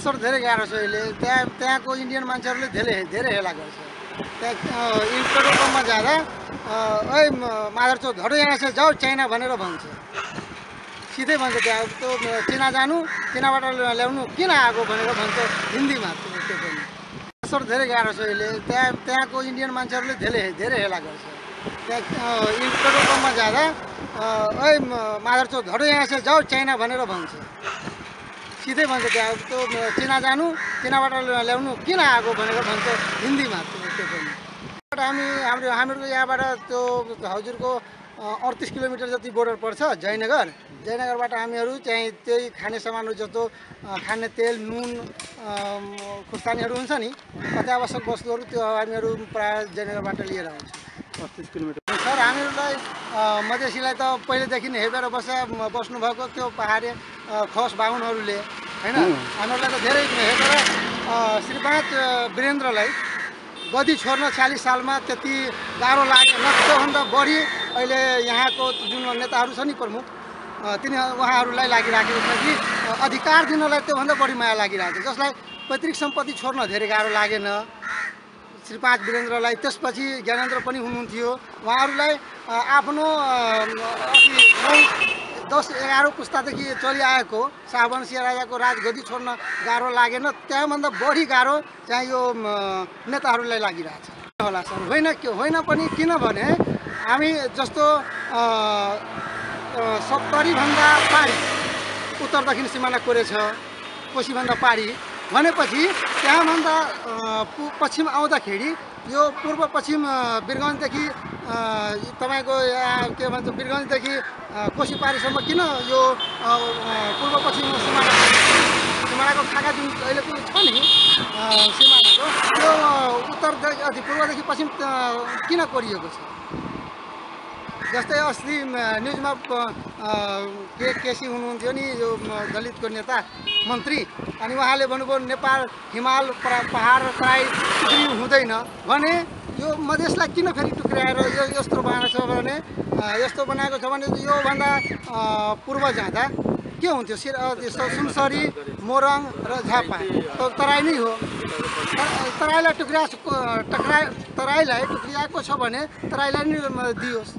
Sir धेरै गाह्रो छ अहिले। त्यहाँ त्यहाँको इन्डियन मान्छेहरूले धेरै धेरै हेला गर्छ। त्यहाँ पेट्रोल जाँदा ओ माधर चो धडो यहाँ छ जाऊ चाइना भनेर भन्छ। सिधै भन्छ त्यहाँ त्यो चिना जानु चिनाबाट ल्याउनु किन आएको भनेर भन्छ हिन्दीमा त्यो पनि। सर धेरै गाह्रो छ अहिले। त्यहाँ त्यहाँको इन्डियन मान्छेहरूले धेरै धेरै हेला गर्छ। त्यहाँ पेट्रोल जाँदा ओ माधर चो धडो यहाँ छ जाऊ चाइना भनेर भन्छ। सिधै भन्छ त्यहाँ त्यो चिना जानु चिनाबाट ल्याउनु किन आएको भनेर भन्छ हिन्दीमा त्यो पनि। हामी हाम्रो हामीहरूको यहाँबाट त्यो हजुरको अडतिस किलोमिटर जति बोर्डर पर्छ जयनगर जयनगरबाट हामीहरू चाहिँ त्यही खाने सामानहरू जस्तो खाने तेल नुन खुर्सानीहरू हुन्छ नि अत्यावश्यक वस्तुहरू त्यो हामीहरू प्रायः जयनगरबाट लिएर आउँछौँ। पच्चिस किलोमिटर। सर हामीहरूलाई मधेसीलाई त पहिलेदेखि हेपेर बस बस्नुभएको त्यो पहाडे खस बाहुनहरूले होइन? हामीहरूलाई त धेरै श्रीपाद अ, वीरेन्द्रलाई गदी छोड्न छ्यालिस सालमा त्यति गाह्रो लागेन त्योभन्दा बढी अहिले यहाँको जुन नेताहरू छ नि प्रमुख तिनी उहाँहरूलाई लागिराखेको छ कि अधिकार दिनलाई त्योभन्दा बढी माया लागिरहेको छ। जसलाई पैतृक सम्पत्ति छोड्न धेरै गाह्रो लागेन। श्री पाँच वीरेन्द्रलाई त्यसपछि ज्ञानेन्द्र पनि हुनुहुन्थ्यो। उहाँहरूलाई आफ्नो दस एघार पुस्तादेखि चलिआएको शाहवंशीय राजाको राजगद्दी छोड्न गाह्रो लागेन त्यहाँभन्दा बढी गाह्रो चाहिँ यो नेताहरूलाई लागिरहेछ। होला सर। होइन के होइन पनि किनभने हामी जस्तो सत्तरीभन्दा पारी उत्तर दक्षिण सिमाना कोरेछ कोसीभन्दा पारी भनेपछि त्यहाँभन्दा पश्चिम आउँदाखेरि यो पूर्व पश्चिम अ, तपाईँको के भन्छ वीरगन्जदेखि अ, कोसी पारीसम्म किन यो पूर्व पश्चिम सिमाना सिमानाको खाका जुन अहिले पनि छ नि सिमानाको त्यो उत्तरदेखि अथि पूर्वदेखि पश्चिम किन कोरिएको छ? जस्तै अस्ति न्युजमा के केसी हुनुहुन्थ्यो नि यो दलितको नेता मन्त्री अनि उहाँले भन्नुभयो नेपाल हिमाल पहाड र तराई टुक्रिनु हुँदैन। भने यो मधेसलाई किन फेरि टुक्राएर यो यस्तो बनाएको छ भने यस्तो बनाएको छ भने योभन्दा पूर्व जाँदा के हुन्थ्यो? सिर सुनसरी मोरङ र झापा। तराई नै हो। तर- तराईलाई टुक्रिया टक्राइ तराईलाई टुक्रियाएको छ भने तराईलाई नै दियोस्।